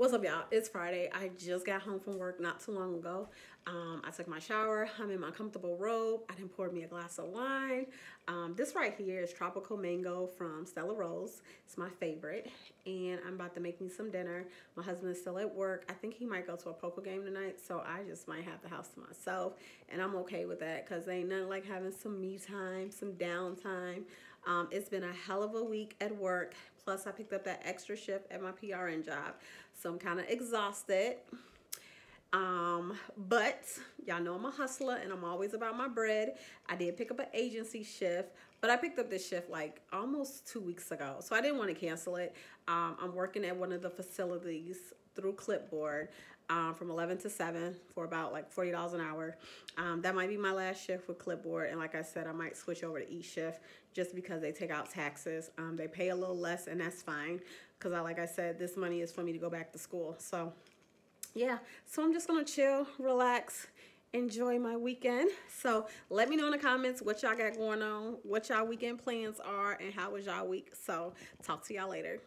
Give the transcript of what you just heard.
What's up, y'all? It's Friday. I just got home from work not too long ago. Um, I took my shower. I'm in my comfortable robe. I didn't pour me a glass of wine. Um, this right here is Tropical Mango from Stella Rosa. It's my favorite. And I'm about to make me some dinner. My husband is still at work. I think he might go to a poker game tonight, so I just might have the house to myself. And I'm okay with that because ain't nothing like having some me time, some downtime. Um, it's been a hell of a week at work. Plus, I picked up that extra shift at my PRN job. So I'm kind of exhausted. Um, but y'all know I'm a hustler and I'm always about my bread. I did pick up an agency shift, but I picked up this shift like almost two weeks ago. So I didn't want to cancel it. Um, I'm working at one of the facilities through Clipboard um, from 11 to 7 for about like $40 an hour. Um, that might be my last shift with Clipboard. And like I said, I might switch over to ESHYFT just because they take out taxes. Um, they pay a little less and that's fine. Because I, like I said, this money is for me to go back to school. So yeah, so I'm just to chill, relax, enjoy my weekend. So let me know in the comments what y'all got going on, what y'all weekend plans are, and how was y'all week. So talk to y'all later.